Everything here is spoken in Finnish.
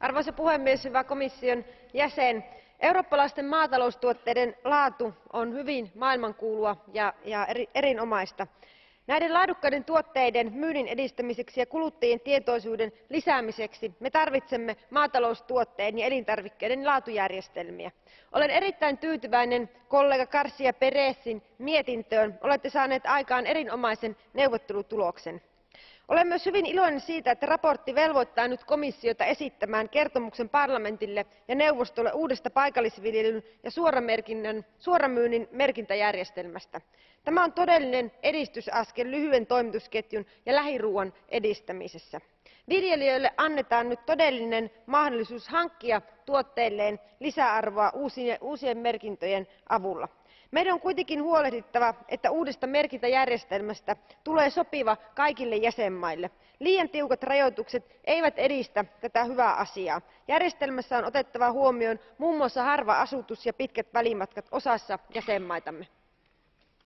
Arvoisa puhemies, hyvä komission jäsen, eurooppalaisten maataloustuotteiden laatu on hyvin maailmankuulua ja, ja eri, erinomaista. Näiden laadukkaiden tuotteiden myynnin edistämiseksi ja kuluttajien tietoisuuden lisäämiseksi me tarvitsemme maataloustuotteiden ja elintarvikkeiden laatujärjestelmiä. Olen erittäin tyytyväinen kollega Garcia Perezin mietintöön. Olette saaneet aikaan erinomaisen neuvottelutuloksen. Olen myös hyvin iloinen siitä, että mietintö velvoittaa nyt komissiota esittämään kertomuksen parlamentille ja neuvostolle uudesta paikallisviljelyn ja suoramyynnin merkintäjärjestelmästä. Tämä on todellinen edistysaskel lyhyen toimitusketjun ja lähiruoan edistämisessä. Viljelijöille annetaan nyt todellinen mahdollisuus hankkia tuotteilleen lisäarvoa uusien merkintöjen avulla meidän on kuitenkin huolehdittava että uudesta merkintäjärjestelmästä tulee sopiva kaikille jäsenvaltioille. liian tiukat rajoitukset eivät edistä tätä hyvää asiaa. järjestelmässä on otettava huomioon muun muassa harva asutus ja pitkät välimatkat osassa jäsenvaltioitamme.